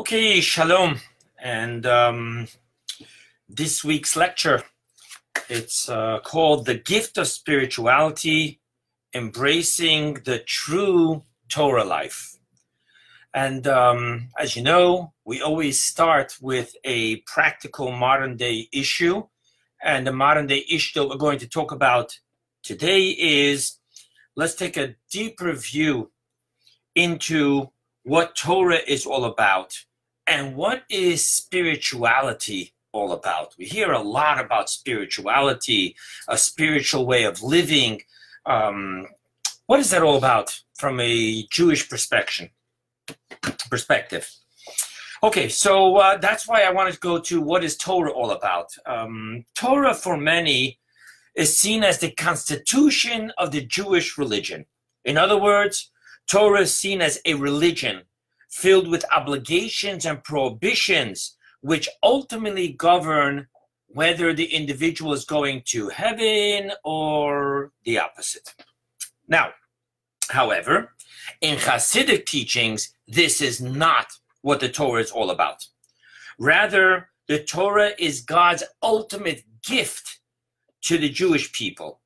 Okay, shalom. And um, this week's lecture, it's uh, called The Gift of Spirituality, Embracing the True Torah Life. And um, as you know, we always start with a practical modern day issue. And the modern day issue we're going to talk about today is let's take a deeper view into what Torah is all about and what is spirituality all about. We hear a lot about spirituality, a spiritual way of living. Um, what is that all about from a Jewish perspective? Perspective. Okay, so uh, that's why I wanted to go to what is Torah all about. Um, Torah, for many, is seen as the constitution of the Jewish religion. In other words, Torah is seen as a religion filled with obligations and prohibitions which ultimately govern whether the individual is going to heaven or the opposite. Now, however, in Hasidic teachings, this is not what the Torah is all about. Rather, the Torah is God's ultimate gift to the Jewish people.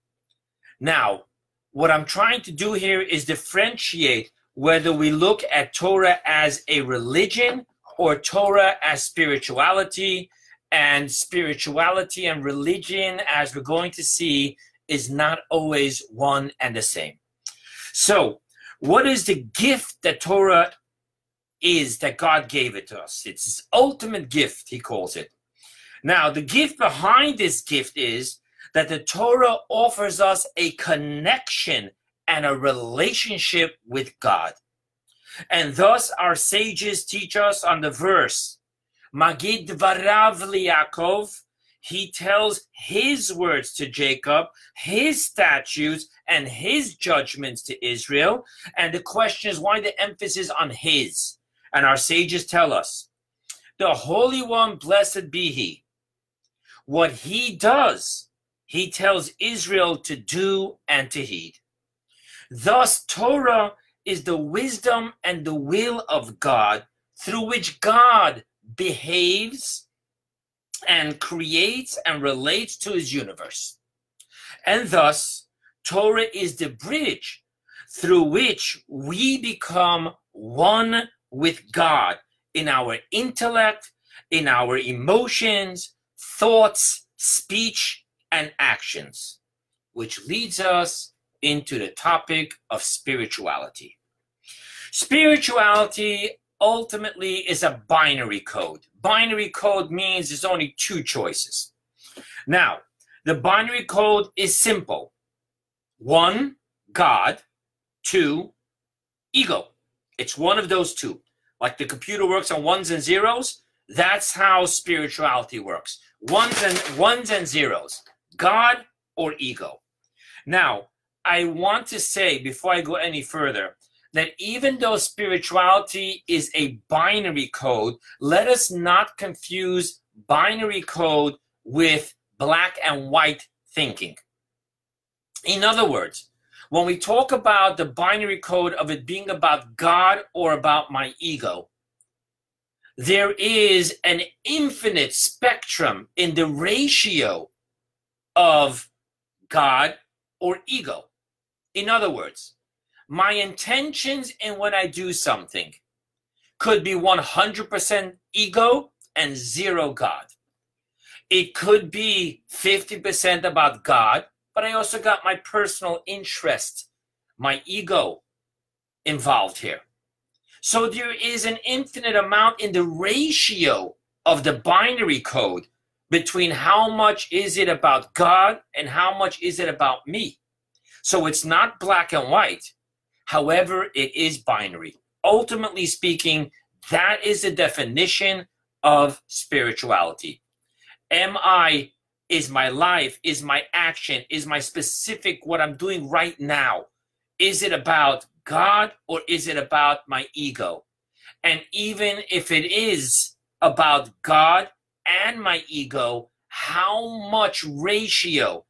Now, what I'm trying to do here is differentiate whether we look at Torah as a religion or Torah as spirituality, and spirituality and religion, as we're going to see, is not always one and the same. So, what is the gift that Torah is that God gave it to us? It's his ultimate gift, he calls it. Now, the gift behind this gift is that the Torah offers us a connection and a relationship with God. And thus our sages teach us on the verse, Magid Varav Yaakov, he tells his words to Jacob, his statutes and his judgments to Israel. And the question is why the emphasis on his? And our sages tell us, the Holy One, blessed be he. What he does, he tells Israel to do and to heed. Thus, Torah is the wisdom and the will of God through which God behaves and creates and relates to his universe. And thus, Torah is the bridge through which we become one with God in our intellect, in our emotions, thoughts, speech, and actions, which leads us into the topic of spirituality. Spirituality ultimately is a binary code. Binary code means there's only two choices. Now, the binary code is simple. One, God. Two, ego. It's one of those two. Like the computer works on ones and zeros, that's how spirituality works. Ones and ones and zeros. God or ego. Now, I want to say before I go any further that even though spirituality is a binary code, let us not confuse binary code with black and white thinking. In other words, when we talk about the binary code of it being about God or about my ego, there is an infinite spectrum in the ratio of God or ego. In other words, my intentions in when I do something could be 100% ego and zero God. It could be 50% about God, but I also got my personal interest, my ego involved here. So there is an infinite amount in the ratio of the binary code between how much is it about God and how much is it about me. So it's not black and white. However, it is binary. Ultimately speaking, that is the definition of spirituality. Am I, is my life, is my action, is my specific, what I'm doing right now, is it about God or is it about my ego? And even if it is about God and my ego, how much ratio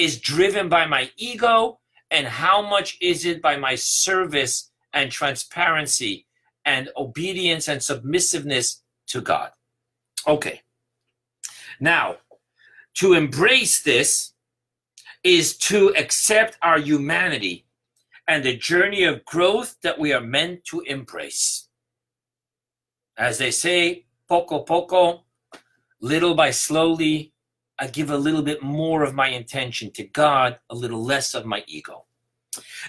is driven by my ego and how much is it by my service and transparency and obedience and submissiveness to God. Okay. Now, to embrace this is to accept our humanity and the journey of growth that we are meant to embrace. As they say, poco poco, little by slowly, I give a little bit more of my intention to God, a little less of my ego.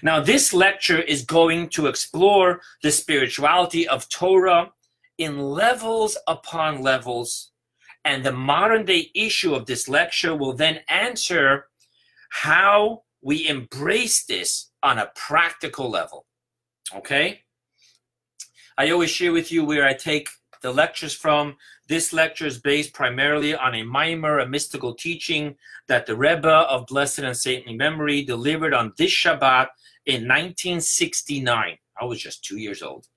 Now, this lecture is going to explore the spirituality of Torah in levels upon levels. And the modern day issue of this lecture will then answer how we embrace this on a practical level. Okay? I always share with you where I take the lectures from. This lecture is based primarily on a maamar, a mystical teaching that the Rebbe of Blessed and Saintly Memory delivered on this Shabbat in 1969. I was just two years old.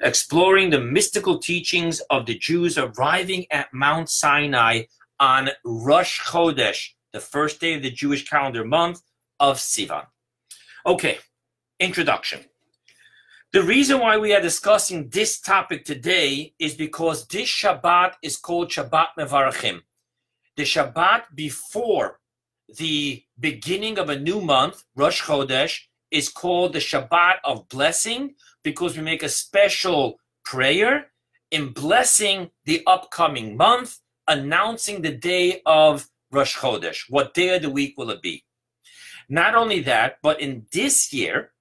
Exploring the mystical teachings of the Jews arriving at Mount Sinai on Rosh Chodesh, the first day of the Jewish calendar month of Sivan. Okay, introduction. The reason why we are discussing this topic today is because this Shabbat is called Shabbat Mevarachim. The Shabbat before the beginning of a new month, Rosh Chodesh, is called the Shabbat of blessing because we make a special prayer in blessing the upcoming month, announcing the day of Rosh Chodesh. What day of the week will it be? Not only that, but in this year,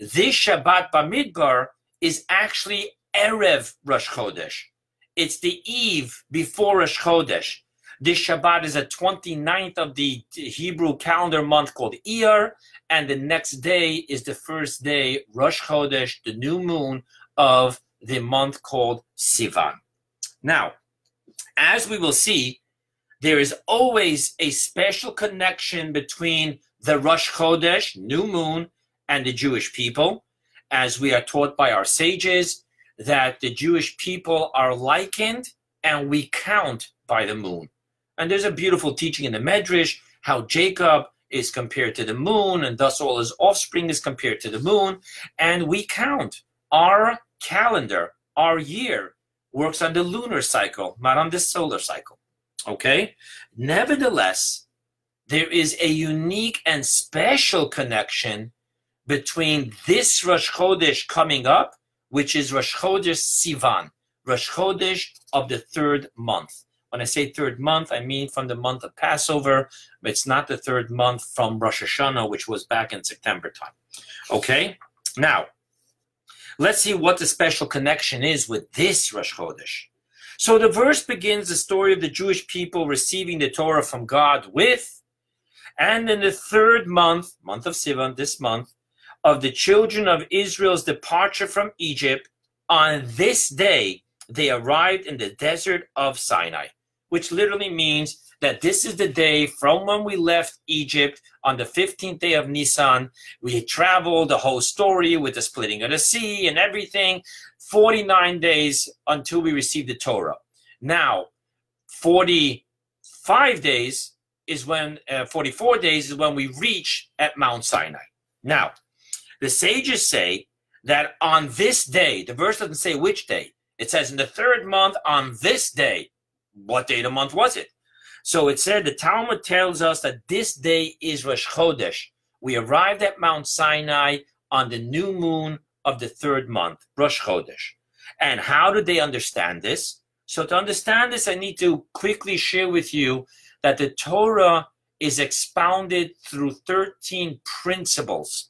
this Shabbat Bamidbar is actually Erev Rosh Chodesh. It's the eve before Rosh Chodesh. This Shabbat is the 29th of the Hebrew calendar month called Iyar, and the next day is the first day, Rosh Chodesh, the new moon of the month called Sivan. Now, as we will see, there is always a special connection between the Rosh Chodesh, new moon, and the Jewish people, as we are taught by our sages, that the Jewish people are likened and we count by the moon. And there's a beautiful teaching in the Medrash how Jacob is compared to the moon, and thus all his offspring is compared to the moon. And we count our calendar, our year, works on the lunar cycle, not on the solar cycle. Okay? Nevertheless, there is a unique and special connection between this Rosh Chodesh coming up, which is Rosh Chodesh Sivan, Rosh Chodesh of the third month. When I say third month, I mean from the month of Passover. It's not the third month from Rosh Hashanah, which was back in September time. Okay? Now, let's see what the special connection is with this Rosh Chodesh. So the verse begins the story of the Jewish people receiving the Torah from God with, and in the third month, month of Sivan, this month, of the children of Israel's departure from Egypt, on this day they arrived in the desert of Sinai, which literally means that this is the day from when we left Egypt on the 15th day of Nisan. We traveled the whole story with the splitting of the sea and everything, 49 days until we received the Torah. Now, 45 days is when, uh, 44 days is when we reach at Mount Sinai. Now, the sages say that on this day, the verse doesn't say which day. It says in the third month on this day. What day of the month was it? So it said the Talmud tells us that this day is Rosh Chodesh. We arrived at Mount Sinai on the new moon of the third month, Rosh Chodesh. And how did they understand this? So to understand this, I need to quickly share with you that the Torah is expounded through 13 principles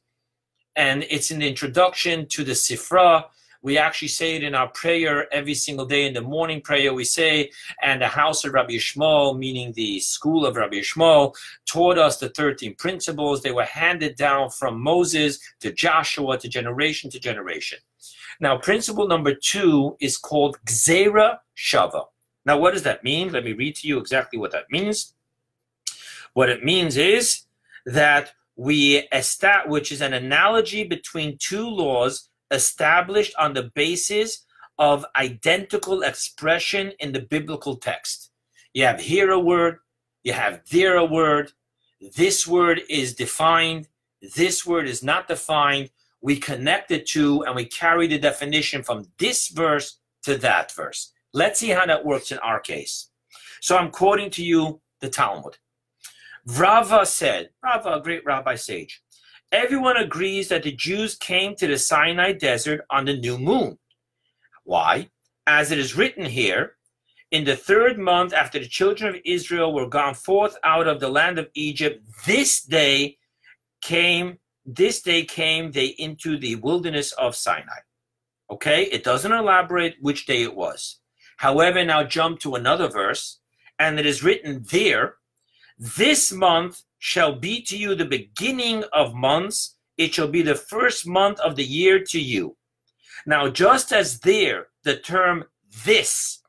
and it's the introduction to the Sifra. We actually say it in our prayer every single day in the morning prayer. We say, and the house of Rabbi Yishmael, meaning the school of Rabbi Yishmael, taught us the 13 principles. They were handed down from Moses to Joshua to generation to generation. Now, principle number two is called Gzera Shava. Now, what does that mean? Let me read to you exactly what that means. What it means is that we estab- which is an analogy between two laws established on the basis of identical expression in the biblical text. You have here a word, you have there a word, this word is defined, this word is not defined. we connect the two and we carry the definition from this verse to that verse. Let's see how that works in our case. So I'm quoting to you the Talmud. Rava said, Rava, a great rabbi sage, everyone agrees that the Jews came to the Sinai desert on the new moon. Why? As it is written here, in the third month after the children of Israel were gone forth out of the land of Egypt, this day came, this day came they into the wilderness of Sinai. Okay, it doesn't elaborate which day it was. However, now jump to another verse, and it is written there, this month shall be to you the beginning of months. It shall be the first month of the year to you. Now, just as there, the term this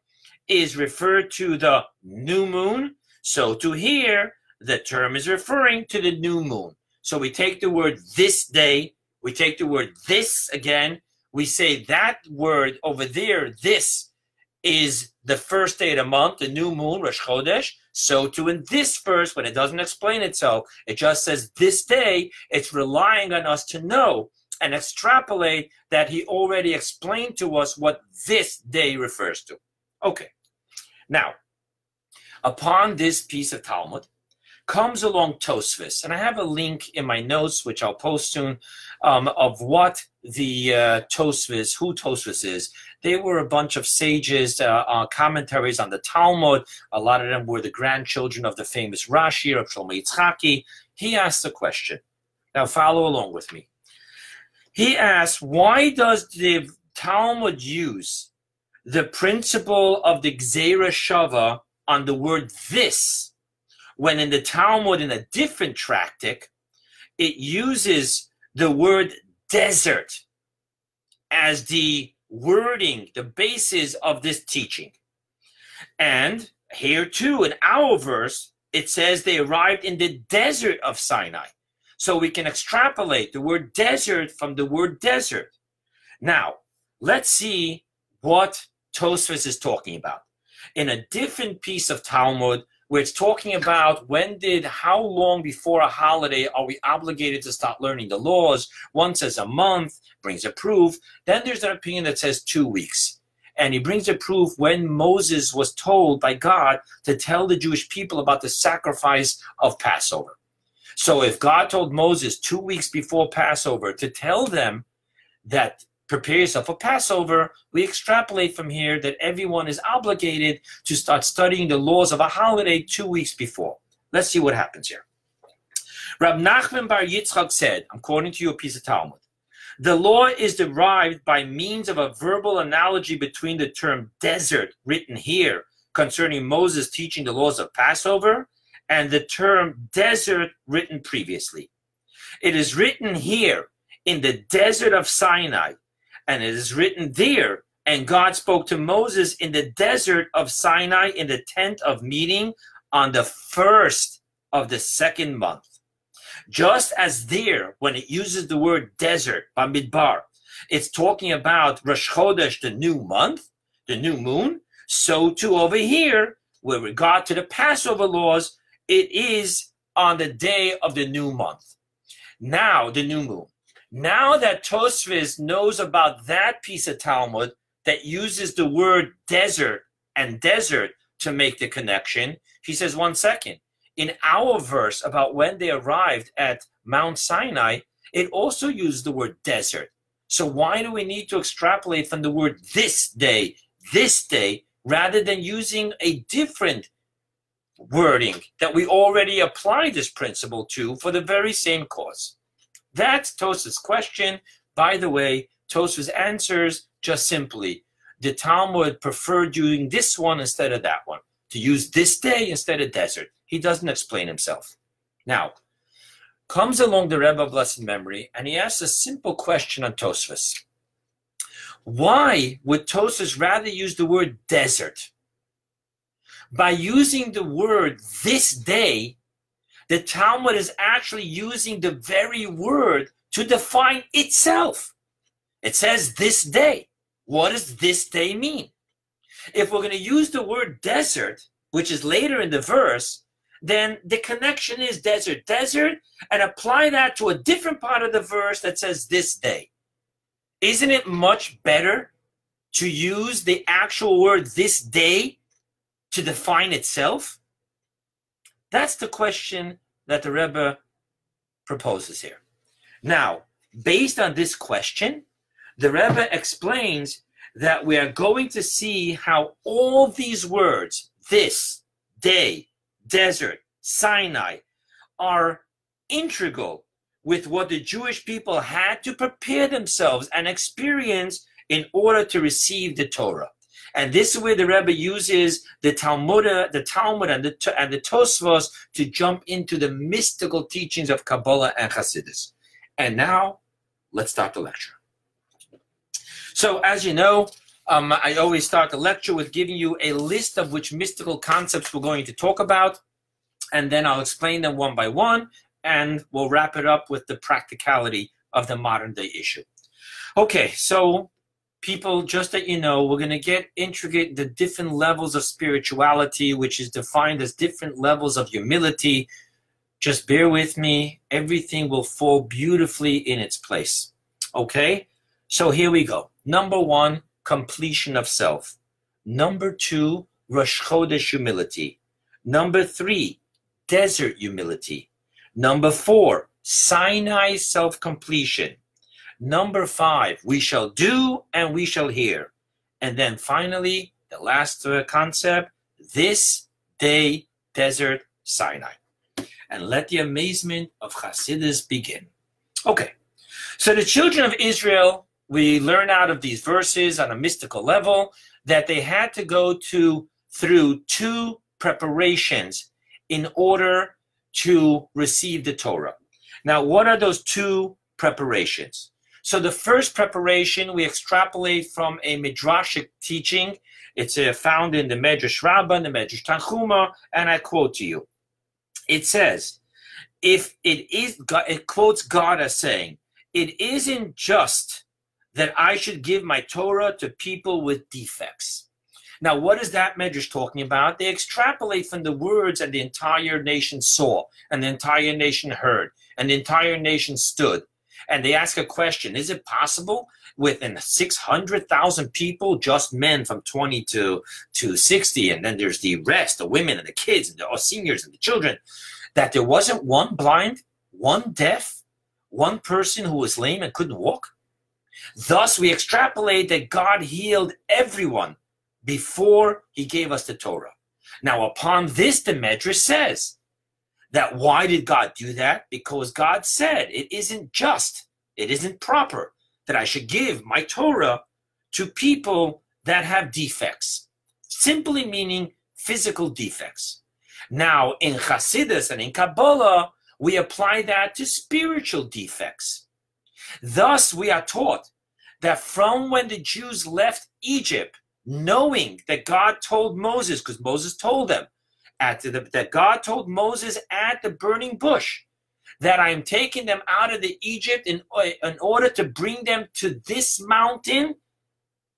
is referred to the new moon, so to here, the term is referring to the new moon. So we take the word this day, we take the word this again, we say that word over there, this is the first day of the month, the new moon, Rosh Chodesh. So too in this verse, when it doesn't explain itself, it just says this day, it's relying on us to know and extrapolate that he already explained to us what this day refers to. Okay. Now, upon this piece of Talmud comes along Tosfos, and I have a link in my notes, which I'll post soon, um, of what the uh, who Tosfos is. They were a bunch of sages, uh, uh, commentaries on the Talmud. A lot of them were the grandchildren of the famous Rashi, of Shlomo Yitzchaki. He asked a question. Now follow along with me. He asked, why does the Talmud use the principle of the Gzera Shava on the word this, when in the Talmud, in a different tractate, it uses the word desert as the wording, the basis of this teaching. And here too, in our verse, it says they arrived in the desert of Sinai. So we can extrapolate the word desert from the word desert. Now, let's see what Tosfos is talking about. In a different piece of Talmud, where it's talking about when did, how long before a holiday are we obligated to start learning the laws? One says a month, brings a proof. Then there's an opinion that says two weeks. And he brings a proof when Moses was told by God to tell the Jewish people about the sacrifice of Passover. So if God told Moses two weeks before Passover to tell them that prepare yourself for Passover, we extrapolate from here that everyone is obligated to start studying the laws of a holiday two weeks before. Let's see what happens here. Rab Nachman Bar Yitzchak said, I'm quoting to you a piece of Talmud, the law is derived by means of a verbal analogy between the term desert, written here, concerning Moses teaching the laws of Passover, and the term desert, written previously. It is written here in the desert of Sinai, and it is written there, and God spoke to Moses in the desert of Sinai in the tent of meeting on the first of the second month. Just as there, when it uses the word desert, Bamidbar, it's talking about Rosh Chodesh, the new month, the new moon. So too over here, with regard to the Passover laws, it is on the day of the new month. Now, the new moon. Now that Tosfos knows about that piece of Talmud that uses the word desert and desert to make the connection, he says, one second. In our verse about when they arrived at Mount Sinai, it also used the word desert. So why do we need to extrapolate from the word this day, this day, rather than using a different wording that we already apply this principle to for the very same cause? That's Tosfos' question. By the way, Tosfos answers just simply, the Talmud preferred using this one instead of that one, to use this day instead of desert. He doesn't explain himself. Now, comes along the Rebbe of Blessed Memory, and he asks a simple question on Tosfos. Why would Tosfos rather use the word desert? By using the word this day, the Talmud is actually using the very word to define itself. It says this day. What does this day mean? If we're going to use the word desert, which is later in the verse, then the connection is desert, desert, and apply that to a different part of the verse that says this day. Isn't it much better to use the actual word this day to define itself? That's the question that the Rebbe proposes here. Now, based on this question, the Rebbe explains that we are going to see how all these words, this, day, desert, Sinai, are integral with what the Jewish people had to prepare themselves and experience in order to receive the Torah. And this is where the Rebbe uses the Talmud, the Talmud and the, and the to jump into the mystical teachings of Kabbalah and Hasidus. And now, let's start the lecture. So, as you know, um, I always start the lecture with giving you a list of which mystical concepts we're going to talk about, and then I'll explain them one by one, and we'll wrap it up with the practicality of the modern day issue. Okay, so people, just that you know, we're going to get intricate the different levels of spirituality, which is defined as different levels of humility. Just bear with me. Everything will fall beautifully in its place. Okay? So here we go. Number one, completion of self. Number two, Rosh Chodesh humility. Number three, desert humility. Number four, Sinai self completion. Number five, we shall do and we shall hear. And then finally, the last uh, concept, this day, desert, Sinai. And let the amazement of Hasidus begin. Okay, so the children of Israel, we learn out of these verses on a mystical level that they had to go to through two preparations in order to receive the Torah. Now, what are those two preparations? So the first preparation we extrapolate from a midrashic teaching. It's uh, found in the Medrash Rabbah, the Medrash Tanchuma, and I quote to you. It says, if it is, it quotes God as saying, it isn't just that I should give my Torah to people with defects. Now, what is that Medrash talking about? They extrapolate from the words that the entire nation saw, and the entire nation heard, and the entire nation stood and they ask a question Is it possible within 600,000 people, just men from 20 to, to 60, and then there's the rest, the women and the kids and the seniors and the children, that there wasn't one blind, one deaf, one person who was lame and couldn't walk? Thus, we extrapolate that God healed everyone before he gave us the Torah. Now, upon this, the Medrash says, that why did God do that? Because God said it isn't just, it isn't proper that I should give my Torah to people that have defects, simply meaning physical defects. Now, in Hasidus and in Kabbalah, we apply that to spiritual defects. Thus, we are taught that from when the Jews left Egypt, knowing that God told Moses, because Moses told them, at the, that God told Moses at the burning bush that I am taking them out of the Egypt in, in order to bring them to this mountain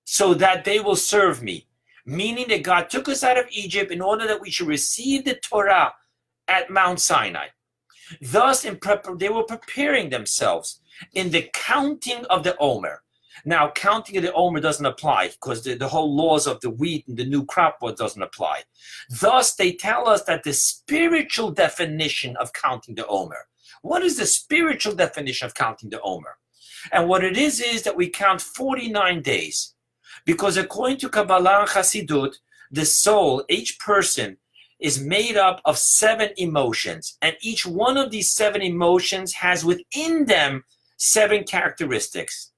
so that they will serve me. Meaning that God took us out of Egypt in order that we should receive the Torah at Mount Sinai. Thus, in prep- they were preparing themselves in the counting of the Omer. Now, counting of the Omer doesn't apply because the, the whole laws of the wheat and the new crop doesn't apply. Thus, they tell us that the spiritual definition of counting the Omer. What is the spiritual definition of counting the Omer? And what it is is that we count 49 days. Because according to Kabbalah and Hasidut, the soul, each person, is made up of seven emotions. And each one of these seven emotions has within them seven characteristics.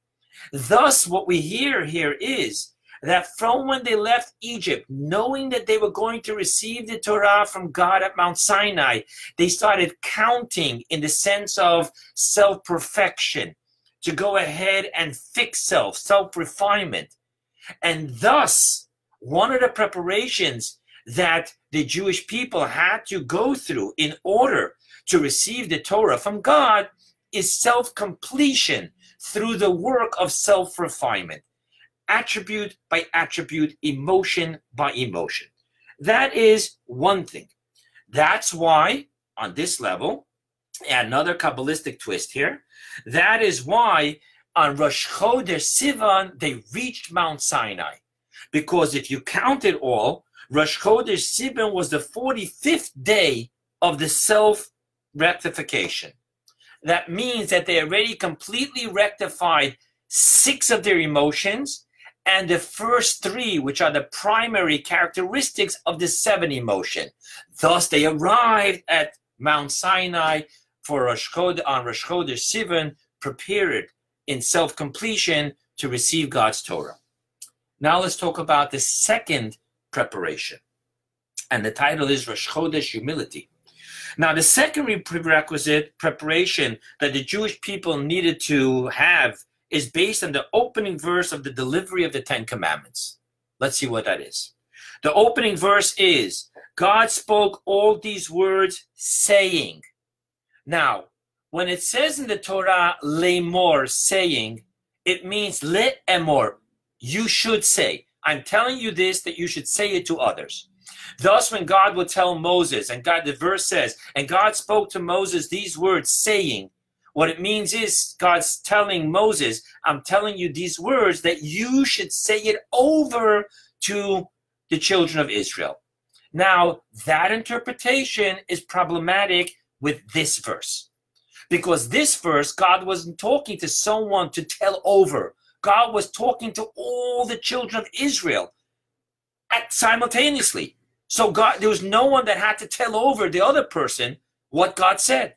Thus, what we hear here is that from when they left Egypt, knowing that they were going to receive the Torah from God at Mount Sinai, they started counting in the sense of self perfection, to go ahead and fix self, self refinement. And thus, one of the preparations that the Jewish people had to go through in order to receive the Torah from God is self completion through the work of self refinement, attribute by attribute, emotion by emotion. That is one thing. That's why, on this level, another Kabbalistic twist here, that is why on Rosh Chodesh Sivan, they reached Mount Sinai. Because if you count it all, Rosh Chodesh Sivan was the 45th day of the self rectification. That means that they already completely rectified six of their emotions and the first three, which are the primary characteristics of the seven emotion. Thus, they arrived at Mount Sinai for Rosh Chodesh, on Rosh Chodesh Sivan, prepared in self-completion to receive God's Torah. Now let's talk about the second preparation. And the title is Rosh Chodesh Humility. Now, the second prerequisite preparation that the Jewish people needed to have is based on the opening verse of the delivery of the Ten Commandments. Let's see what that is. The opening verse is God spoke all these words saying. Now, when it says in the Torah, lemor, saying, it means le emor, you should say. I'm telling you this that you should say it to others. Thus, when God would tell Moses, and God, the verse says, and God spoke to Moses these words, saying, what it means is God's telling Moses, I'm telling you these words that you should say it over to the children of Israel. Now, that interpretation is problematic with this verse. Because this verse, God wasn't talking to someone to tell over. God was talking to all the children of Israel at, simultaneously. So God, there was no one that had to tell over the other person what God said.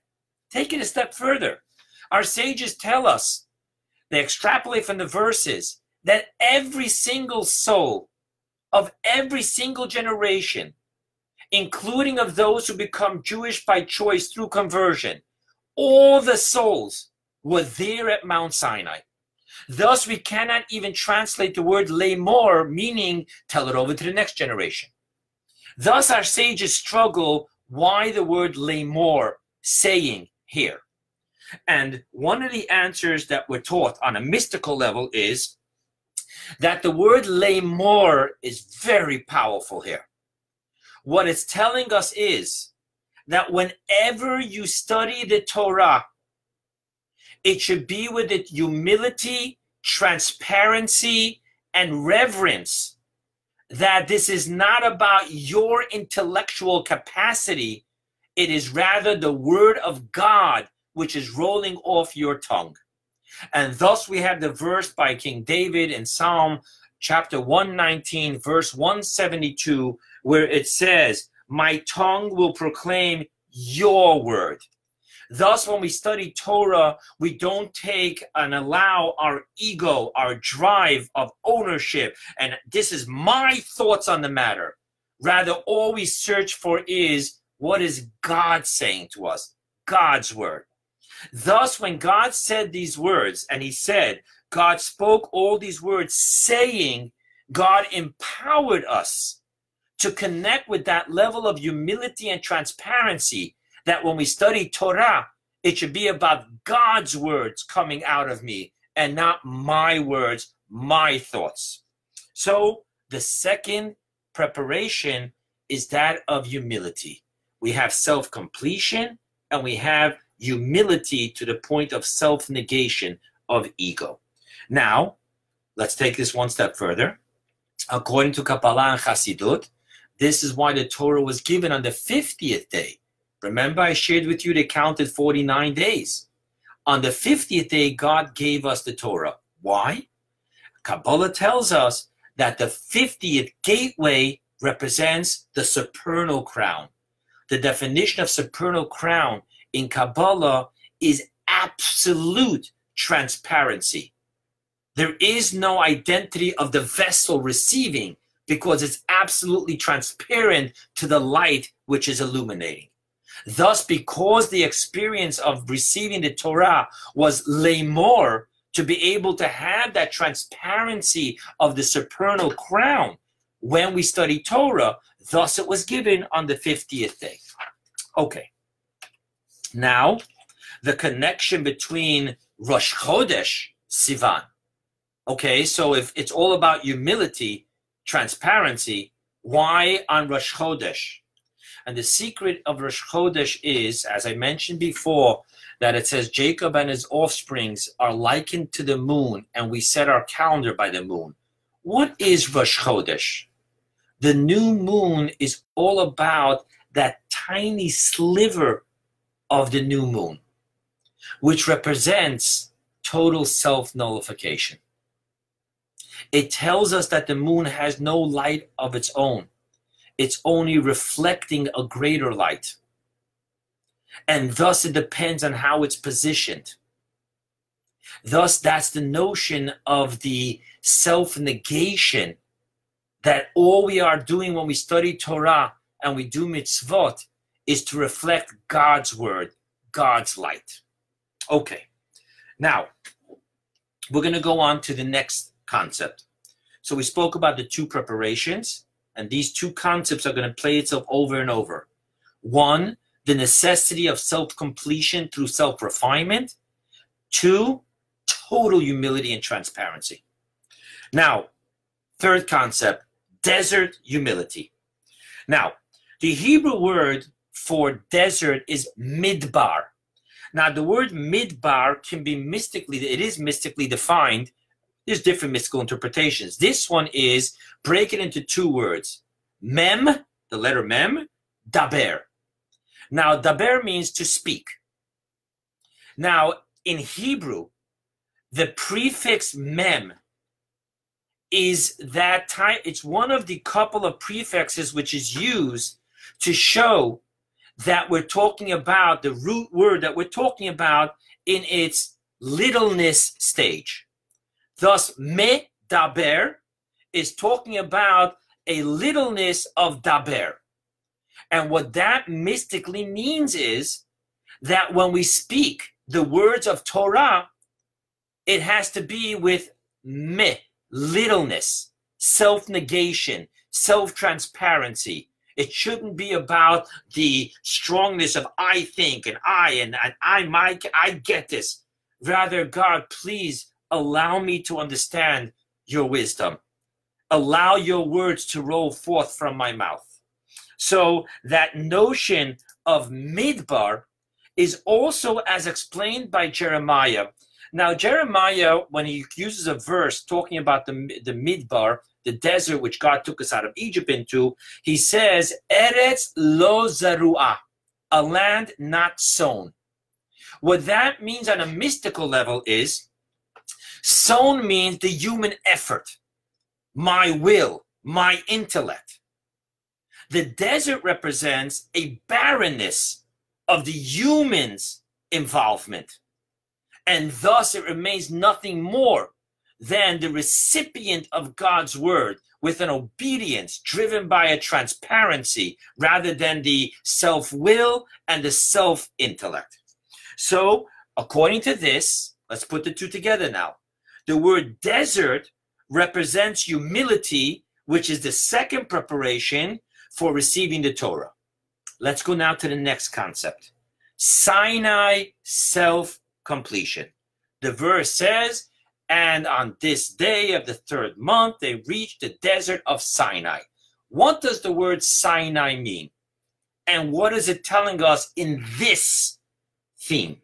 Take it a step further. Our sages tell us, they extrapolate from the verses, that every single soul of every single generation, including of those who become Jewish by choice through conversion, all the souls were there at Mount Sinai. Thus, we cannot even translate the word lemor, meaning tell it over to the next generation. Thus, our sages struggle why the word lemor, saying here. And one of the answers that we're taught on a mystical level is that the word lemor is very powerful here. What it's telling us is that whenever you study the Torah, it should be with it humility, transparency, and reverence that this is not about your intellectual capacity. It is rather the word of God which is rolling off your tongue. And thus we have the verse by King David in Psalm chapter 119, verse 172, where it says, My tongue will proclaim your word. Thus, when we study Torah, we don't take and allow our ego, our drive of ownership, and this is my thoughts on the matter. Rather, all we search for is what is God saying to us? God's word. Thus, when God said these words, and he said, God spoke all these words, saying, God empowered us to connect with that level of humility and transparency that when we study Torah, it should be about God's words coming out of me and not my words, my thoughts. So the second preparation is that of humility. We have self completion and we have humility to the point of self negation of ego. Now, let's take this one step further. According to Kabbalah and Chassidut, this is why the Torah was given on the 50th day. Remember, I shared with you they counted 49 days. On the 50th day, God gave us the Torah. Why? Kabbalah tells us that the 50th gateway represents the supernal crown. The definition of supernal crown in Kabbalah is absolute transparency. There is no identity of the vessel receiving because it's absolutely transparent to the light which is illuminating. Thus, because the experience of receiving the Torah was lemor, to be able to have that transparency of the supernal crown when we study Torah, thus it was given on the 50th day. Okay. Now, the connection between Rosh Chodesh, Sivan. Okay, so if it's all about humility, transparency, why on Rosh Chodesh? And the secret of Rosh Chodesh is, as I mentioned before, that it says Jacob and his offsprings are likened to the moon, and we set our calendar by the moon. What is Rosh Chodesh? The new moon is all about that tiny sliver of the new moon, which represents total self nullification. It tells us that the moon has no light of its own, it's only reflecting a greater light. And thus, it depends on how it's positioned. Thus, that's the notion of the self negation that all we are doing when we study Torah and we do mitzvot is to reflect God's word, God's light. Okay, now we're going to go on to the next concept. So we spoke about the two preparations, and these two concepts are going to play itself over and over. One, the necessity of self completion through self refinement. Two, total humility and transparency. Now, third concept desert humility. Now, the Hebrew word for desert is midbar. Now, the word midbar can be mystically, it is mystically defined. There's different mystical interpretations. This one is break it into two words mem, the letter mem, daber. Now, daber means to speak. Now, in Hebrew, the prefix mem is that time it's one of the couple of prefixes which is used to show that we're talking about the root word that we're talking about in its littleness stage. Thus, me daber is talking about a littleness of daber. And what that mystically means is that when we speak the words of Torah, it has to be with me, littleness, self negation, self transparency. It shouldn't be about the strongness of I think and I and, and I my I get this. Rather, God, please allow me to understand your wisdom. Allow your words to roll forth from my mouth. So that notion of midbar is also as explained by Jeremiah now, Jeremiah, when he uses a verse talking about the, the midbar, the desert which God took us out of Egypt into, he says, Eretz lo a land not sown. What that means on a mystical level is sown means the human effort, my will, my intellect. The desert represents a barrenness of the human's involvement and thus it remains nothing more than the recipient of God's word with an obedience driven by a transparency rather than the self will and the self intellect. So, according to this, let's put the two together now. The word desert represents humility, which is the second preparation for receiving the Torah. Let's go now to the next concept Sinai self completion. The verse says, and on this day of the third month, they reached the desert of Sinai. What does the word Sinai mean? And what is it telling us in this theme?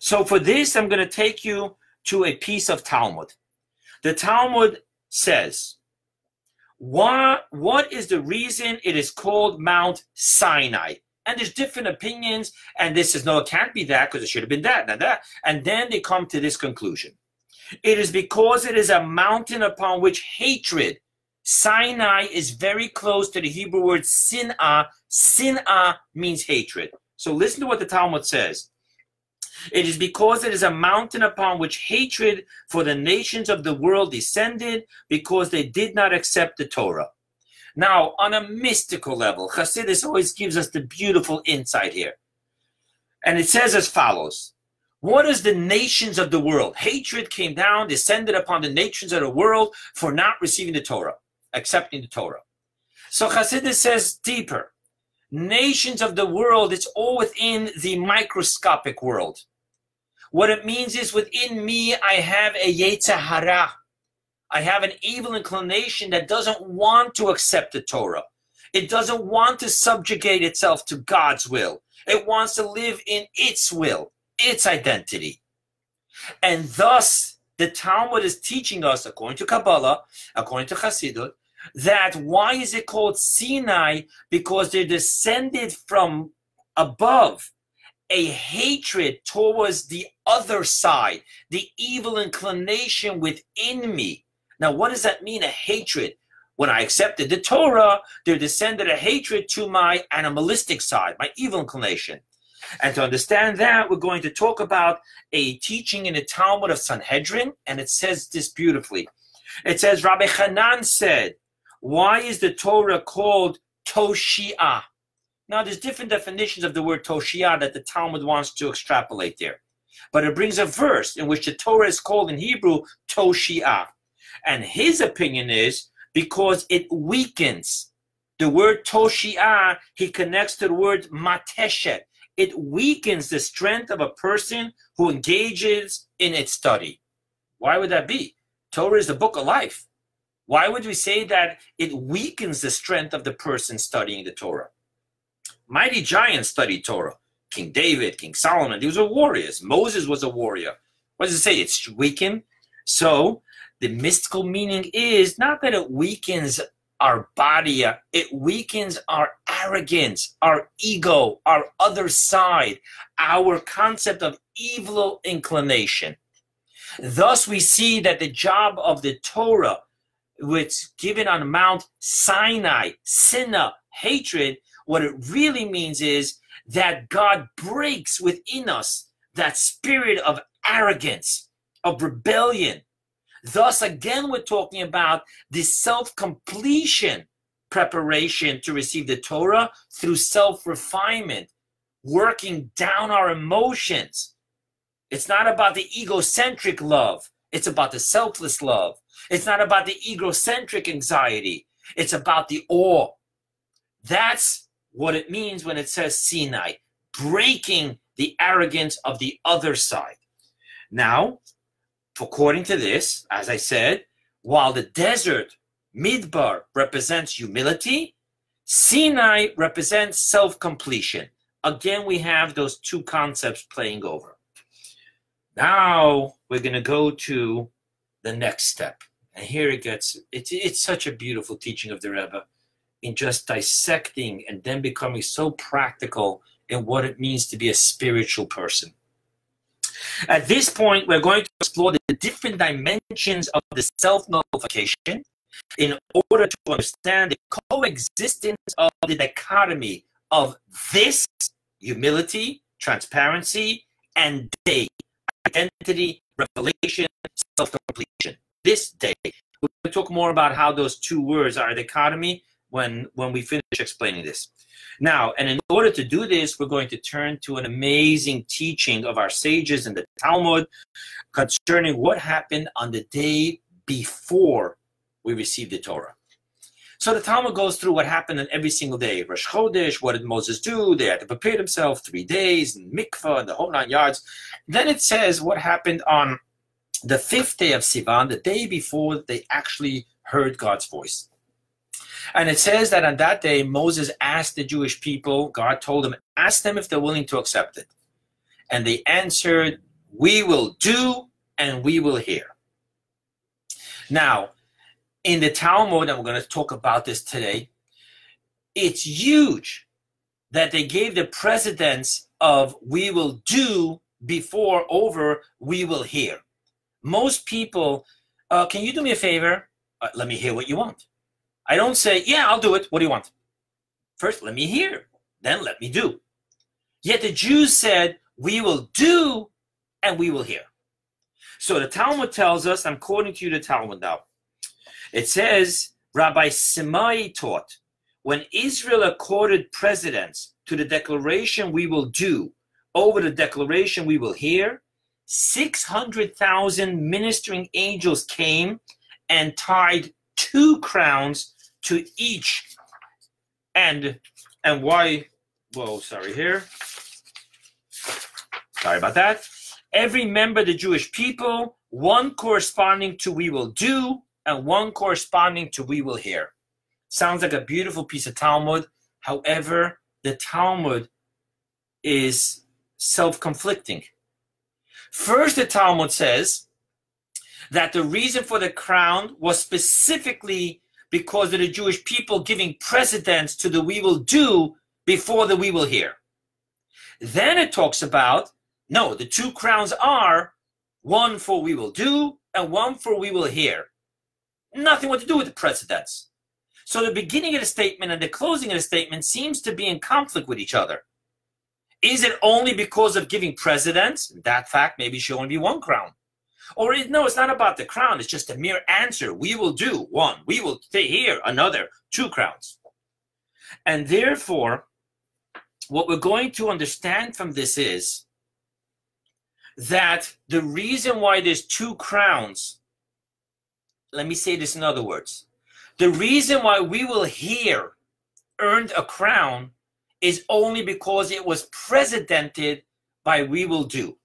So, for this, I'm going to take you to a piece of Talmud. The Talmud says, what, what is the reason it is called Mount Sinai? and there's different opinions and this is no it can't be that because it should have been that and that. And then they come to this conclusion. It is because it is a mountain upon which hatred sinai is very close to the hebrew word sinah. Sinah means hatred. So listen to what the talmud says it is because it is a mountain upon which hatred for the nations of the world descended because they did not accept the torah now, on a mystical level, Chassidus always gives us the beautiful insight here. And it says as follows What is the nations of the world? Hatred came down, descended upon the nations of the world for not receiving the Torah, accepting the Torah. So Chassidus says deeper. Nations of the world, it's all within the microscopic world. What it means is within me, I have a Yetzer Hara, I have an evil inclination that doesn't want to accept the Torah. It doesn't want to subjugate itself to God's will. It wants to live in its will, its identity. And thus, the Talmud is teaching us, according to Kabbalah, according to Hasidut, that why is it called Sinai? Because they're descended from above a hatred towards the other side, the evil inclination within me. Now, what does that mean, a hatred? When I accepted the Torah, there descended a hatred to my animalistic side, my evil inclination. And to understand that, we're going to talk about a teaching in the Talmud of Sanhedrin, and it says this beautifully. It says, Rabbi Hanan said, Why is the Torah called Toshia? Now, there's different definitions of the word Toshia that the Talmud wants to extrapolate there. But it brings a verse in which the Torah is called in Hebrew Toshia. And his opinion is because it weakens. The word Toshia, he connects to the word Mateshet. It weakens the strength of a person who engages in its study. Why would that be? Torah is the book of life. Why would we say that it weakens the strength of the person studying the Torah? Mighty giants studied Torah. King David, King Solomon, these were warriors. Moses was a warrior. What does it say? It's weakened. So the mystical meaning is not that it weakens our body, it weakens our arrogance, our ego, our other side, our concept of evil inclination. Thus, we see that the job of the Torah, which given on Mount Sinai, sinna, hatred, what it really means is that God breaks within us that spirit of arrogance, of rebellion. Thus, again, we're talking about the self completion preparation to receive the Torah through self refinement, working down our emotions. It's not about the egocentric love, it's about the selfless love. It's not about the egocentric anxiety, it's about the awe. That's what it means when it says Sinai, breaking the arrogance of the other side. Now, according to this, as I said, while the desert, Midbar, represents humility, Sinai represents self completion. Again, we have those two concepts playing over. Now we're going to go to the next step. And here it gets, it's, it's such a beautiful teaching of the Rebbe in just dissecting and then becoming so practical in what it means to be a spiritual person. At this point, we're going to explore the different dimensions of the self nullification in order to understand the coexistence of the dichotomy of this humility, transparency, and day, identity, revelation, self completion. This day. We'll talk more about how those two words are a dichotomy when when we finish explaining this. Now, and in order to do this, we're going to turn to an amazing teaching of our sages in the Talmud concerning what happened on the day before we received the Torah. So the Talmud goes through what happened on every single day. Rosh Chodesh, what did Moses do? They had to prepare themselves three days, and mikvah, and the whole nine yards. Then it says what happened on the fifth day of Sivan, the day before they actually heard God's voice. And it says that on that day, Moses asked the Jewish people, God told them, ask them if they're willing to accept it. And they answered, We will do and we will hear. Now, in the Talmud, and we're going to talk about this today, it's huge that they gave the precedence of we will do before over we will hear. Most people, uh, can you do me a favor? Uh, let me hear what you want. I don't say, yeah, I'll do it. What do you want? First, let me hear. Then let me do. Yet the Jews said, we will do and we will hear. So the Talmud tells us, I'm quoting to you the Talmud now. It says, Rabbi Simlai taught, when Israel accorded precedence to the declaration we will do over the declaration we will hear, 600,000 ministering angels came and tied two crowns to each and and why whoa sorry here sorry about that every member of the jewish people one corresponding to we will do and one corresponding to we will hear Sounds like a beautiful piece of Talmud. However, the Talmud is self conflicting. First, the Talmud says that the reason for the crown was specifically because of the Jewish people giving precedence to the we will do before the we will hear. Then it talks about no, the two crowns are one for we will do and one for we will hear. Nothing what to do with the precedence. So the beginning of the statement and the closing of the statement seems to be in conflict with each other. Is it only because of giving precedence? That fact maybe should only be one crown. Or no, it's not about the crown. It's just a mere answer. We will do one. We will stay here another two crowns. And therefore, what we're going to understand from this is that the reason why there's two crowns, let me say this in other words, the reason why we will hear earned a crown is only because it was precedented by we will do.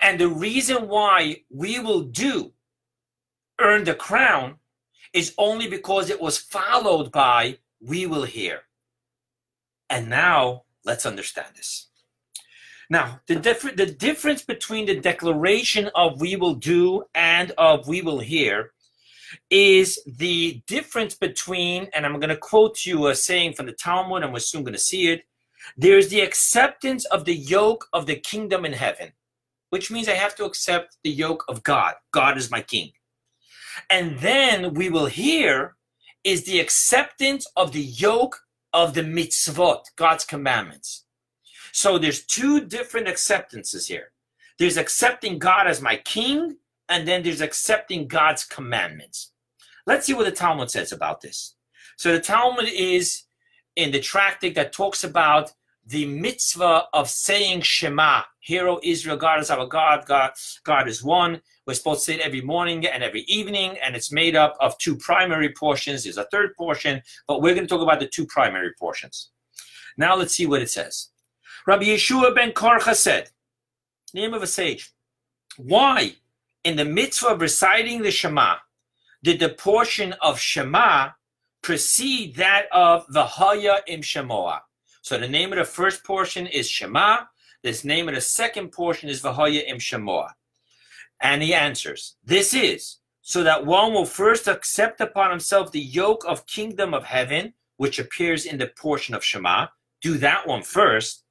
And the reason why we will do earn the crown is only because it was followed by we will hear. And now let's understand this. Now, the, diff- the difference between the declaration of we will do and of we will hear is the difference between, and I'm going to quote you a saying from the Talmud, and we're soon going to see it. There's the acceptance of the yoke of the kingdom in heaven, which means I have to accept the yoke of God. God is my king. And then we will hear is the acceptance of the yoke of the mitzvot, God's commandments. So there's two different acceptances here. There's accepting God as my king, and then there's accepting God's commandments. Let's see what the Talmud says about this. So the Talmud is in the tractate that talks about the mitzvah of saying Shema. Hear, O Israel, God is our God, God, God is one. We're supposed to say it every morning and every evening, and it's made up of two primary portions. There's a third portion, but we're going to talk about the two primary portions. Now let's see what it says. Rabbi Yeshua ben Karcha said, name of a sage, why in the mitzvah of reciting the Shema did the portion of Shema precede that of Vahaya im Shemoah? So the name of the first portion is Shema. This name of the second portion is Vahaya im Shemoah. And he answers, this is so that one will first accept upon himself the yoke of kingdom of heaven, which appears in the portion of Shema. Do that one first.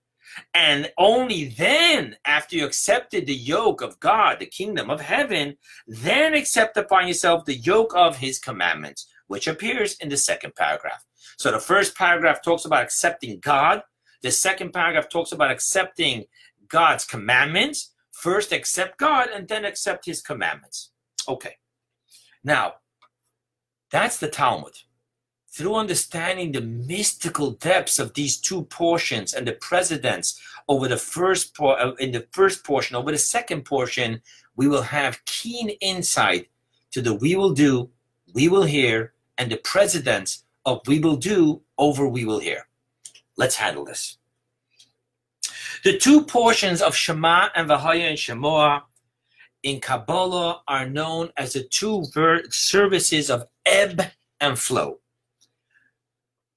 And only then, after you accepted the yoke of God, the kingdom of heaven, then accept upon yourself the yoke of his commandments, which appears in the second paragraph. So the first paragraph talks about accepting God. The second paragraph talks about accepting God's commandments. First, accept God and then accept his commandments. Okay. Now, that's the Talmud through understanding the mystical depths of these two portions and the precedence over the first por- uh, in the first portion over the second portion we will have keen insight to the we will do we will hear and the precedence of we will do over we will hear. Let's handle this. The two portions of shema and vahaya and shemoah in kabbalah are known as the two ver- services of ebb and flow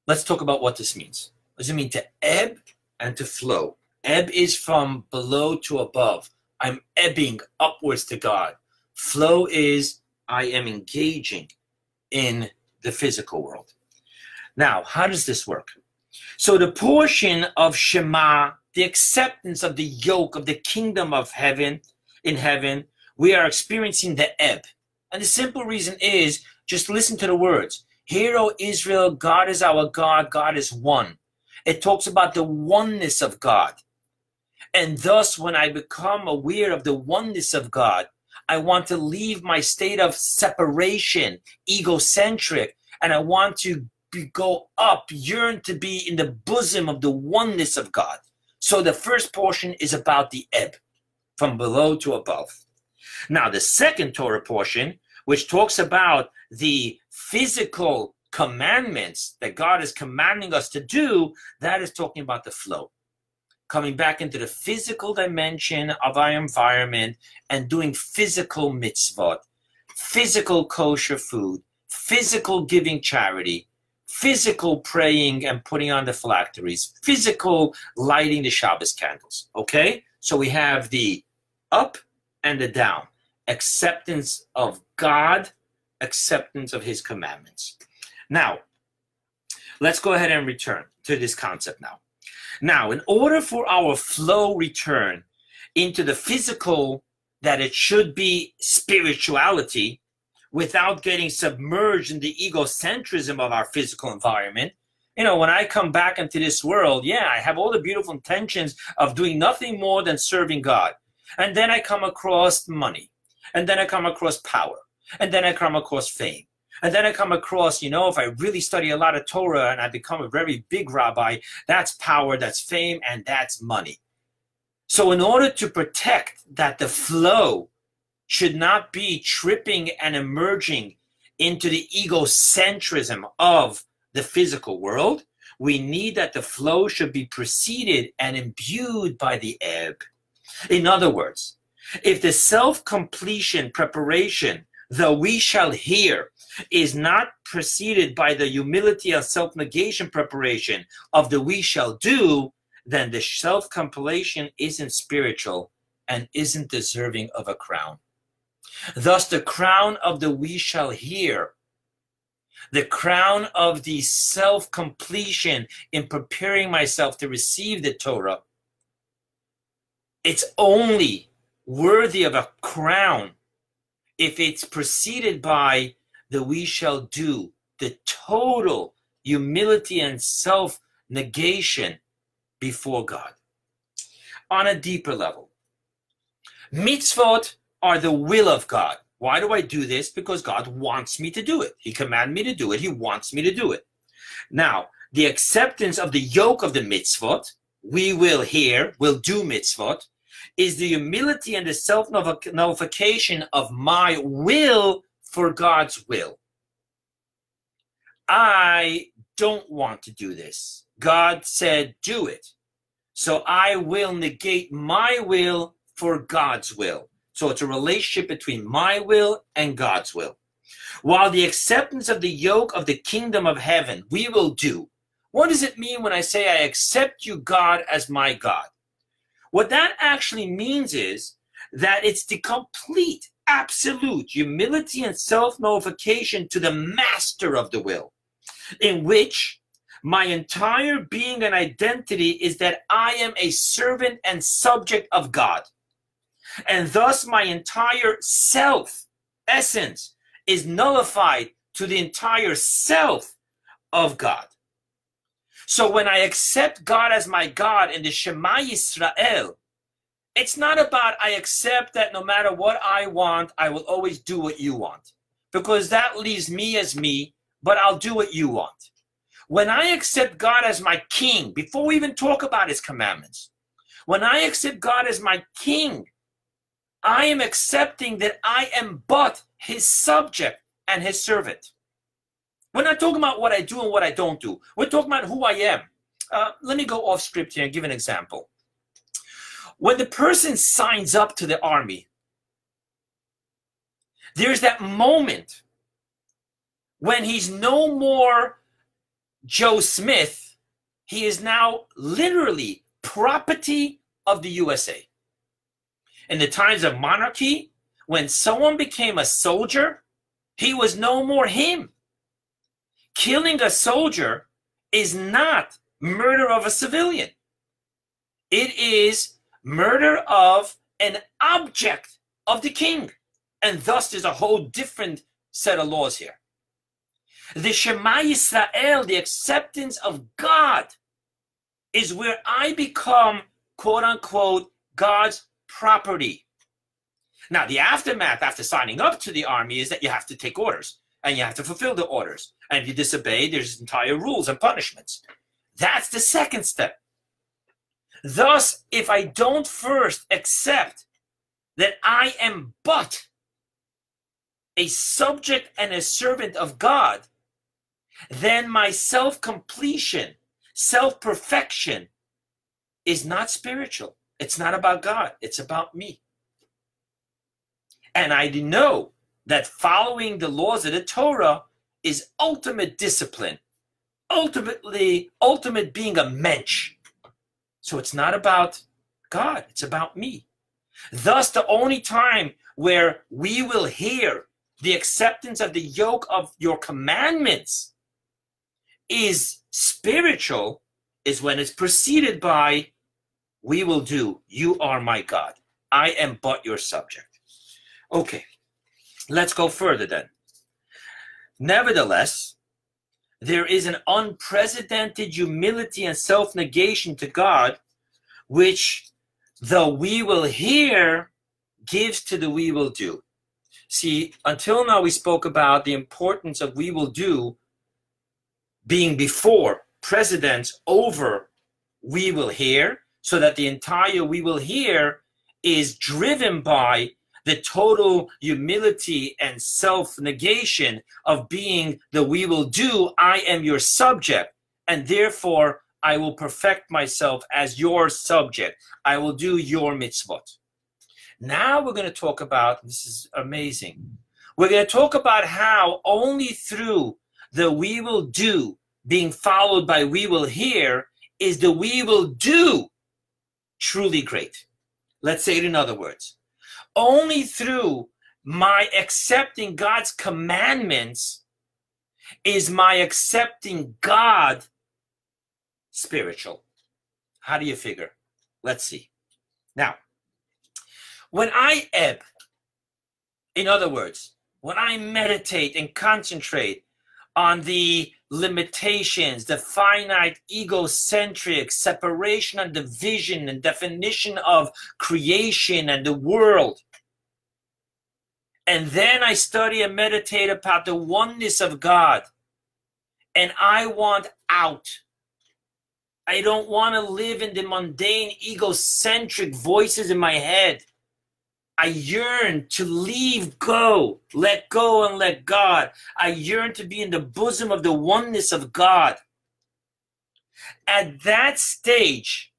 let's talk about what this means. What does it mean to ebb and to flow? Ebb is from below to above. I'm ebbing upwards to God. Flow is I am engaging in the physical world. Now, how does this work? So, the portion of Shema, the acceptance of the yoke of the kingdom of heaven, in heaven, we are experiencing the ebb. And the simple reason is just listen to the words. Hear, O Israel, God is our God, God is one. It talks about the oneness of God. And thus, when I become aware of the oneness of God, I want to leave my state of separation, egocentric, and I want to be, go up, yearn to be in the bosom of the oneness of God. So the first portion is about the ebb, from below to above. Now, the second Torah portion, which talks about the physical commandments that God is commanding us to do, that is talking about the flow. Coming back into the physical dimension of our environment and doing physical mitzvot, physical kosher food, physical giving charity, physical praying and putting on the phylacteries, physical lighting the Shabbos candles. Okay? So we have the up and the down acceptance of God, acceptance of his commandments. Now, let's go ahead and return to this concept now. Now, in order for our flow return into the physical that it should be spirituality without getting submerged in the egocentrism of our physical environment, you know, when I come back into this world, yeah, I have all the beautiful intentions of doing nothing more than serving God. And then I come across money. And then I come across power. And then I come across fame. And then I come across, you know, if I really study a lot of Torah and I become a very big rabbi, that's power, that's fame, and that's money. So, in order to protect that the flow should not be tripping and emerging into the egocentrism of the physical world, we need that the flow should be preceded and imbued by the ebb. In other words, if the self completion preparation, the we shall hear, is not preceded by the humility and self negation preparation of the we shall do, then the self compilation isn't spiritual and isn't deserving of a crown. Thus, the crown of the we shall hear, the crown of the self completion in preparing myself to receive the Torah, it's only worthy of a crown if it's preceded by the we shall do, the total humility and self negation before God. On a deeper level, mitzvot are the will of God. Why do I do this? Because God wants me to do it. He commanded me to do it. He wants me to do it. Now, the acceptance of the yoke of the mitzvot, we will hear, will do mitzvot, is the humility and the self nullification of my will for God's will. I don't want to do this. God said, do it. So I will negate my will for God's will. So it's a relationship between my will and God's will. While the acceptance of the yoke of the kingdom of heaven we will do. What does it mean when I say I accept you, God, as my God? What that actually means is that it's the complete, absolute humility and self nullification to the master of the will, in which my entire being and identity is that I am a servant and subject of God. And thus, my entire self, essence, is nullified to the entire self of God. So when I accept God as my God in the Shema Yisrael, it's not about I accept that no matter what I want, I will always do what you want. Because that leaves me as me, but I'll do what you want. When I accept God as my king, before we even talk about his commandments, when I accept God as my king, I am accepting that I am but his subject and his servant. We're not talking about what I do and what I don't do. We're talking about who I am. Uh, let me go off script here and give an example. When the person signs up to the army, there's that moment when he's no more Joe Smith, he is now literally property of the USA in the times of monarchy, when someone became a soldier, he was no more him. Killing a soldier is not murder of a civilian. It is murder of an object of the king. And thus there's a whole different set of laws here. The Shema Yisrael, the acceptance of God, is where I become, quote unquote, God's property. Now, the aftermath after signing up to the army is that you have to take orders and you have to fulfill the orders. And you disobey, there's entire rules and punishments. That's the second step. Thus, if I don't first accept that I am but a subject and a servant of God, then my self completion, self perfection is not spiritual. It's not about God, it's about me. And I know that following the laws of the Torah is ultimate discipline, ultimately, ultimate being a mensch. So it's not about God, it's about me. Thus, the only time where we will hear the acceptance of the yoke of your commandments is spiritual is when it's preceded by we will do you are my god i am but your subject okay let's go further then nevertheless there is an unprecedented humility and self-negation to god which the we will hear gives to the we will do. See until now we spoke about the importance of we will do being before precedence over we will hear so that the entire we will hear is driven by the total humility and self negation of being the we will do, I am your subject, and therefore I will perfect myself as your subject. I will do your mitzvot. Now we're going to talk about this is amazing. We're going to talk about how only through the we will do being followed by we will hear is the we will do truly great. Let's say it in other words. Only through my accepting God's commandments is my accepting God spiritual. How do you figure? Let's see. Now, when I ebb, in other words, when I meditate and concentrate on the limitations, the finite, egocentric separation and division and definition of creation and the world. And then I study and meditate about the oneness of God. And I want out. I don't want to live in the mundane, egocentric voices in my head. I yearn to leave go, let go and let God. I yearn to be in the bosom of the oneness of God. At that stage,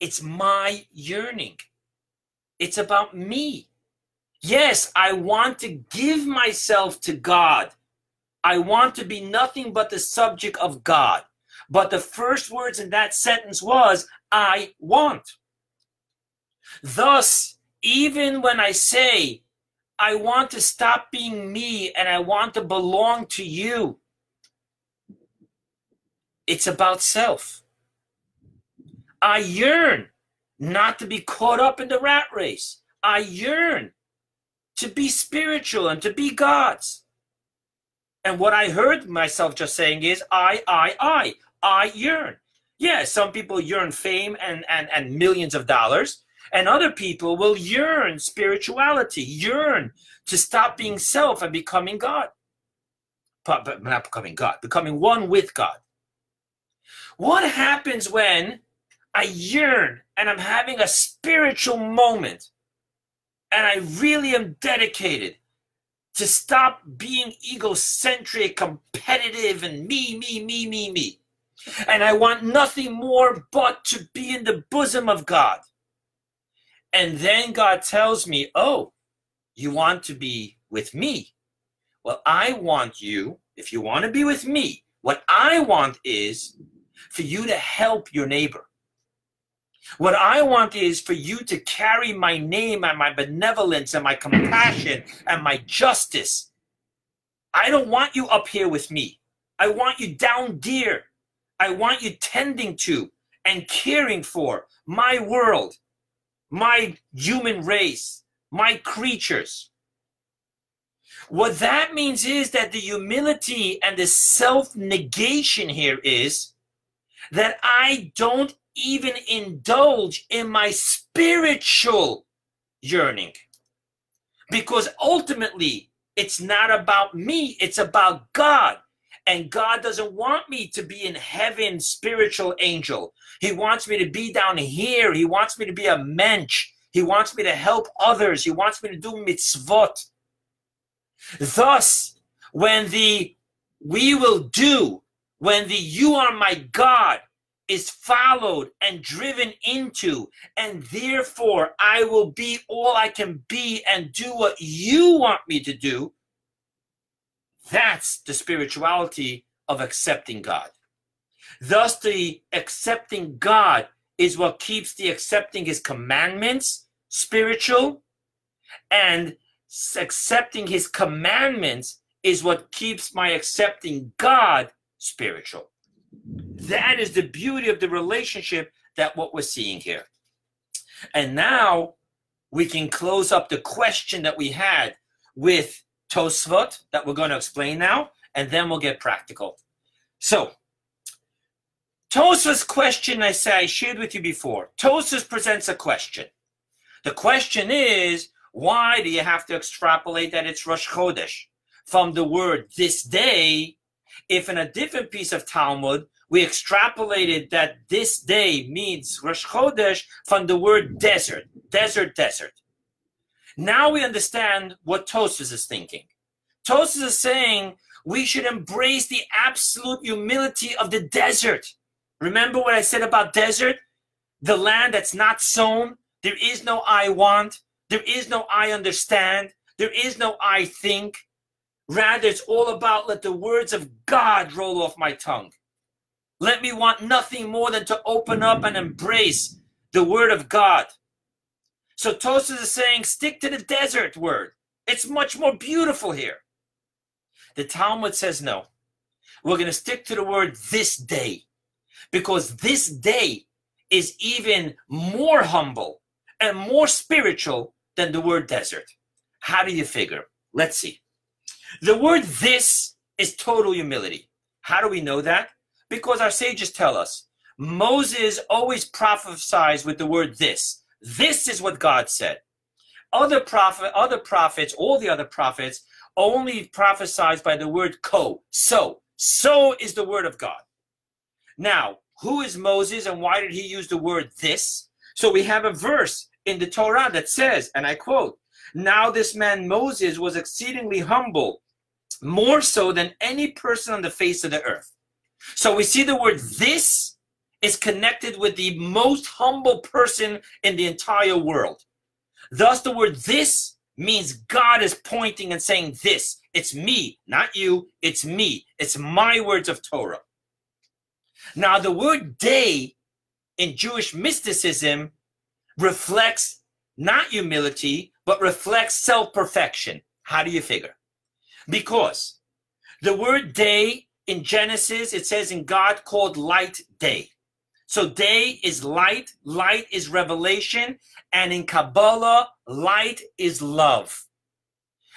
it's my yearning. It's about me. Yes, I want to give myself to God. I want to be nothing but the subject of God. But the first words in that sentence was, I want. Thus, even when I say, I want to stop being me and I want to belong to you, it's about self. I yearn not to be caught up in the rat race. I yearn to be spiritual and to be God's. And what I heard myself just saying is, I, I, I, I yearn. Yeah, some people yearn fame and, and, and millions of dollars. And other people will yearn spirituality, yearn to stop being self and becoming God. But, but not becoming God, becoming one with God. What happens when I yearn and I'm having a spiritual moment and I really am dedicated to stop being egocentric, competitive, and me, me, me, me, me. And I want nothing more but to be in the bosom of God. And then God tells me, Oh, you want to be with me? Well, I want you, if you want to be with me, what I want is for you to help your neighbor. What I want is for you to carry my name and my benevolence and my compassion and my justice. I don't want you up here with me. I want you down dear. I want you tending to and caring for my world my human race, my creatures. What that means is that the humility and the self negation here is that I don't even indulge in my spiritual yearning. Because ultimately, it's not about me, it's about God. And God doesn't want me to be in heaven, spiritual angel. He wants me to be down here. He wants me to be a mensch. He wants me to help others. He wants me to do mitzvot. Thus, when the we will do, when the you are my God is followed and driven into, and therefore I will be all I can be and do what you want me to do, That's the spirituality of accepting God. Thus, the accepting God is what keeps the accepting his commandments spiritual, and accepting his commandments is what keeps my accepting God spiritual. That is the beauty of the relationship that what we're seeing here. And now we can close up the question that we had with Tosfot that we're going to explain now, and then we'll get practical. So, Tosfot's question, I say, I shared with you before. Tosfot presents a question. The question is, why do you have to extrapolate that it's Rosh Chodesh from the word this day? If in a different piece of Talmud, we extrapolated that this day means Rosh Chodesh from the word desert, desert, desert. Now we understand what Tosfos is thinking. Tosfos is saying we should embrace the absolute humility of the desert. Remember what I said about desert? The land that's not sown. There is no I want. There is no I understand. There is no I think. Rather, it's all about let the words of God roll off my tongue. Let me want nothing more than to open up and embrace the word of God. So Tosfos is saying, stick to the desert word. It's much more beautiful here. The Talmud says no. We're going to stick to the word this day because this day is even more humble and more spiritual than the word desert. How do you figure? Let's see. The word this is total humility. How do we know that? Because our sages tell us Moses always prophesies with the word this. This is what God said. Other prophet, other prophets, all the other prophets only prophesies by the word co, So, so is the word of God. Now, who is Moses and why did he use the word this? So we have a verse in the Torah that says, and I quote, Now this man Moses was exceedingly humble, more so than any person on the face of the earth. So we see the word this is connected with the most humble person in the entire world. Thus, the word this means God is pointing and saying this. It's me, not you. It's me. It's my words of Torah. Now, the word day in Jewish mysticism reflects not humility, but reflects self perfection. How do you figure? Because the word day in Genesis, it says in God called light day. So day is light, light is revelation, and in Kabbalah, light is love.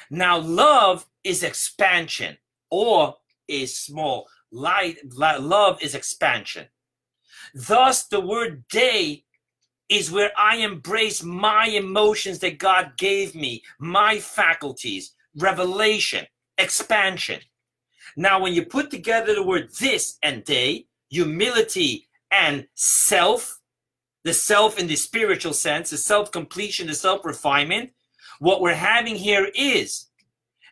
Now, love is expansion or is small. Light, love is expansion. Thus, the word day is where I embrace my emotions that God gave me, my faculties, revelation, expansion. Now, when you put together the word this and day, humility and self, the self in the spiritual sense, the self completion, the self refinement, what we're having here is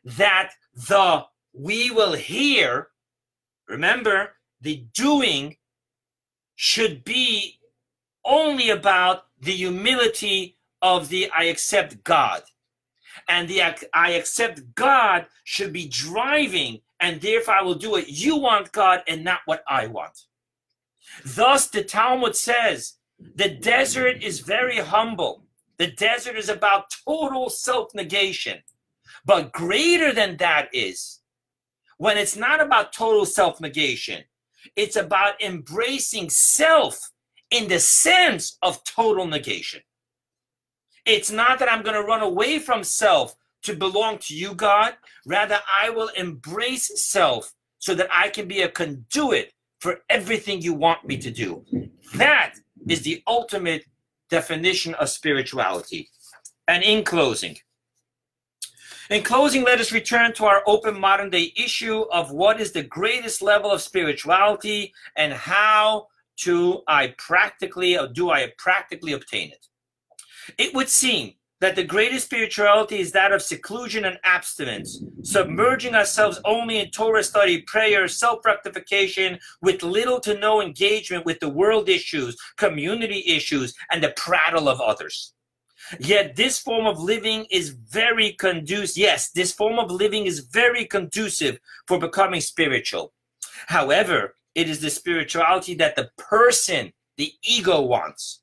that the we will hear, remember, the doing should be only about the humility of the I accept God. And the I accept God should be driving, and therefore I will do what you want, God, and not what I want. Thus, the Talmud says the desert is very humble. The desert is about total self negation. But greater than that is when it's not about total self negation, it's about embracing self in the sense of total negation. It's not that I'm going to run away from self to belong to you, God. Rather, I will embrace self so that I can be a conduit for everything you want me to do. That is the ultimate definition of spirituality. And in closing, in closing, let us return to our open modern day issue of what is the greatest level of spirituality and how to I practically or do I practically obtain it. It would seem that the greatest spirituality is that of seclusion and abstinence, submerging ourselves only in Torah study, prayer, self rectification, with little to no engagement with the world issues, community issues, and the prattle of others. Yet this form of living is very conducive. Yes, this form of living is very conducive for becoming spiritual. However, it is the spirituality that the person, the ego wants.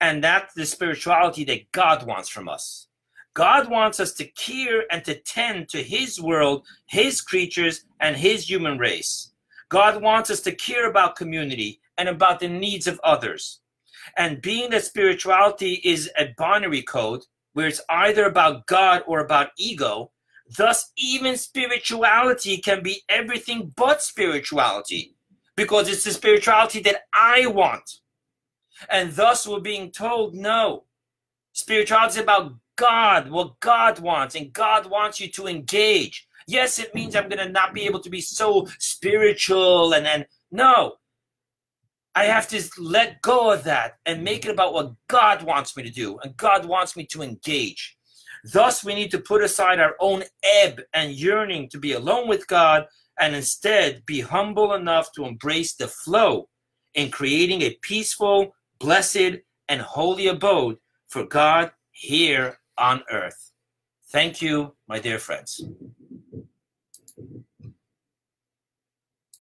And that's the spirituality that God wants from us. God wants us to care and to tend to his world, his creatures, and his human race. God wants us to care about community and about the needs of others. And being that spirituality is a binary code, where it's either about God or about ego, thus even spirituality can be everything but spirituality because it's the spirituality that I want. And thus we're being told no. Spirituality is about God, what God wants, and God wants you to engage. Yes, it means I'm going to not be able to be so spiritual and then, no. I have to let go of that and make it about what God wants me to do. And God wants me to engage. Thus, we need to put aside our own ebb and yearning to be alone with God and instead be humble enough to embrace the flow in creating a peaceful, blessed, and holy abode for God here on earth. Thank you, my dear friends.